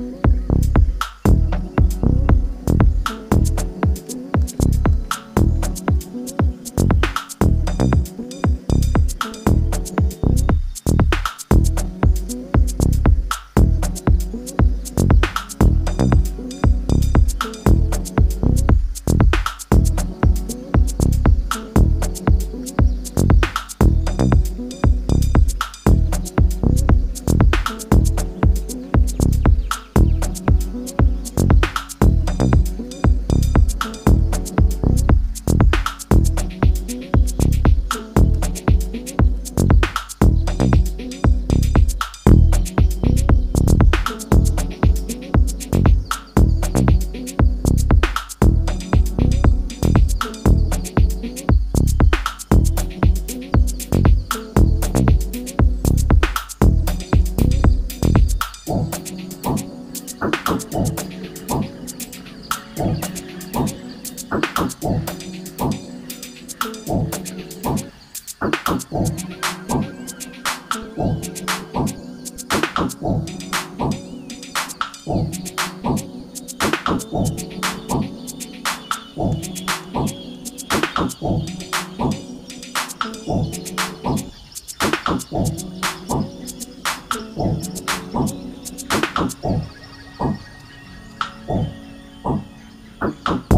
Mm-hmm. Oh.